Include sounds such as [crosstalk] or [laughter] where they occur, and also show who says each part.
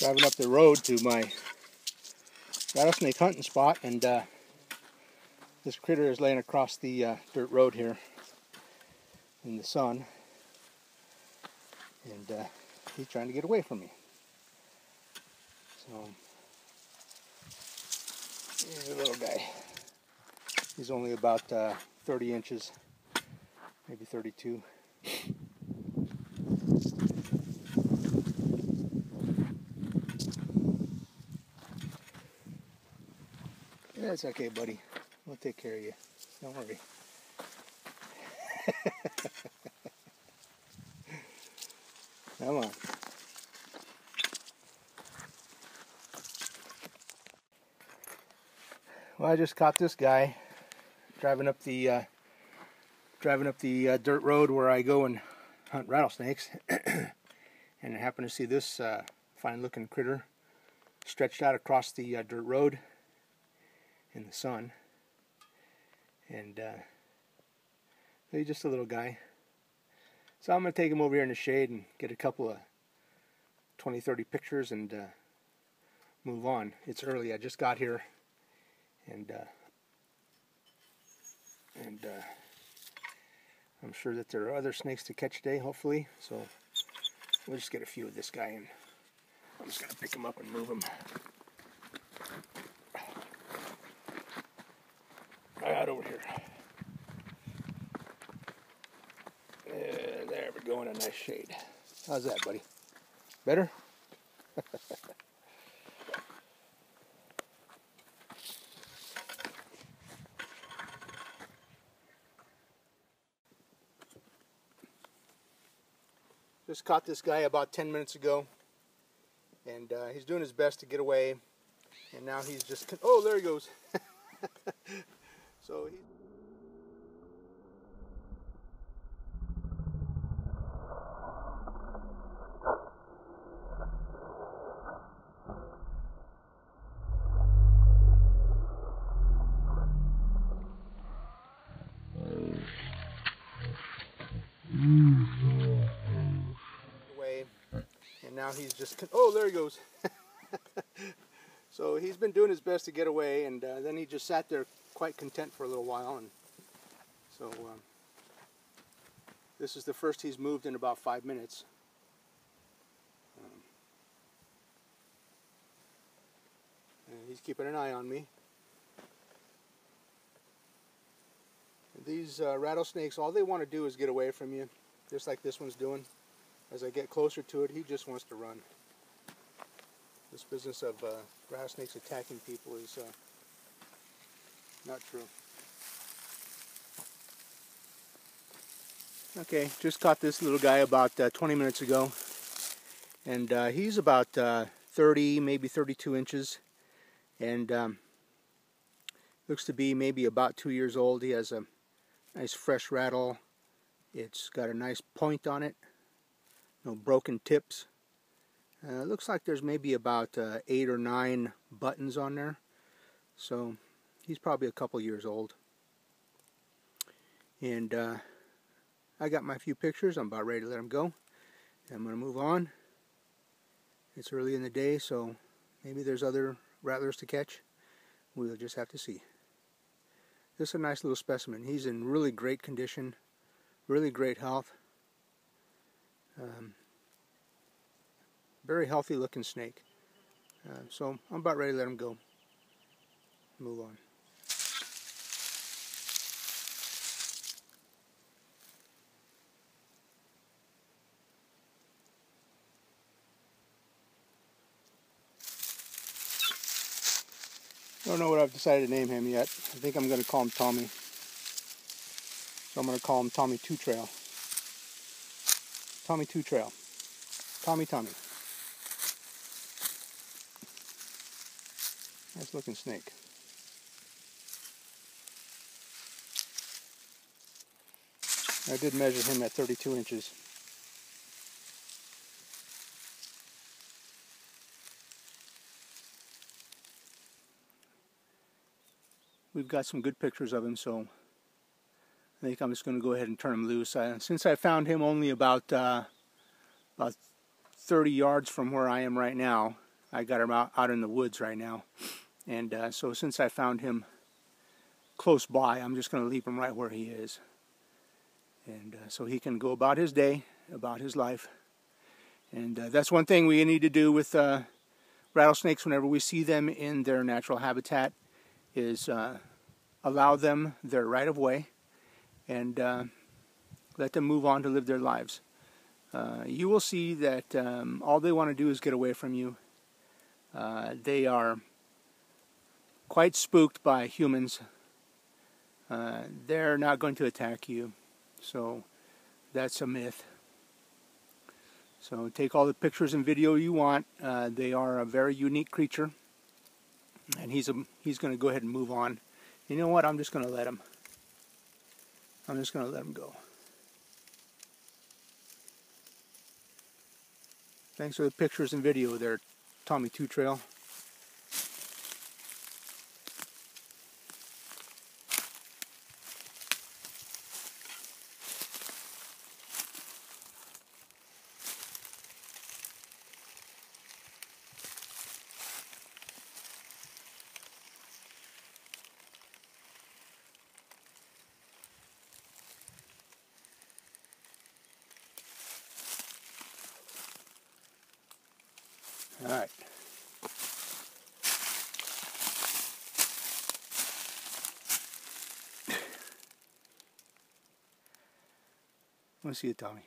Speaker 1: driving up the road to my rattlesnake hunting spot and uh, this critter is laying across the uh, dirt road here in the sun and uh, he's trying to get away from me. So here's a little guy. He's only about uh, 30 inches maybe 32 That's okay, buddy. We'll take care of you. Don't worry. [laughs] Come on. Well, I just caught this guy driving up the uh, driving up the uh, dirt road where I go and hunt rattlesnakes, [clears throat] and I happened to see this uh, fine-looking critter stretched out across the uh, dirt road in the sun. And uh, he's just a little guy. So I'm going to take him over here in the shade and get a couple of 20, 30 pictures and uh, move on. It's early. I just got here. And, uh, and uh, I'm sure that there are other snakes to catch today, hopefully. So we'll just get a few of this guy and I'm just going to pick him up and move him. Right over here. And there we go in a nice shade. How's that, buddy? Better? [laughs] Just caught this guy about 10 minutes ago, and uh, he's doing his best to get away, and now he's just, oh, there he goes. [laughs] So he. and now he's just oh there he goes [laughs] so he's been doing his best to get away and uh, then he just sat there quite content for a little while, and so um, this is the first he's moved in about five minutes. Um, and he's keeping an eye on me. And these uh, rattlesnakes, all they want to do is get away from you, just like this one's doing. As I get closer to it, he just wants to run. This business of uh, rattlesnakes attacking people is uh, not true. Okay, just caught this little guy about uh, 20 minutes ago. And uh, he's about uh, 30, maybe 32 inches. And um, looks to be maybe about two years old. He has a nice fresh rattle. It's got a nice point on it. No broken tips. Uh, looks like there's maybe about uh, eight or nine buttons on there. So he's probably a couple years old. And uh, I got my few pictures. I'm about ready to let him go. I'm going to move on. It's early in the day, so maybe there's other rattlers to catch. We'll just have to see. This is a nice little specimen. He's in really great condition, really great health. Um, very healthy looking snake. Uh, so I'm about ready to let him go. Move on. Don't know what I've decided to name him yet. I think I'm going to call him Tommy. So I'm going to call him Tommy Two Trail. Tommy Two Trail. Tommy Tommy. Nice looking snake. I did measure him at 32 inches. We've got some good pictures of him, so I think I'm just going to go ahead and turn him loose. I, since I found him only about uh, about 30 yards from where I am right now, I got him out, out in the woods right now. And uh, so since I found him close by, I'm just going to leave him right where he is. And uh, so he can go about his day, about his life. And uh, that's one thing we need to do with uh, rattlesnakes whenever we see them in their natural habitat is uh, allow them their right of way and uh, let them move on to live their lives. Uh, you will see that um, all they want to do is get away from you. Uh, they are quite spooked by humans. Uh, they're not going to attack you. So that's a myth. So take all the pictures and video you want. Uh, they are a very unique creature. And he's, a, he's going to go ahead and move on. You know what? I'm just going to let him. I'm just going to let him go. Thanks for the pictures and video there, Tommy Two Trail. All right. Let's see it, Tommy.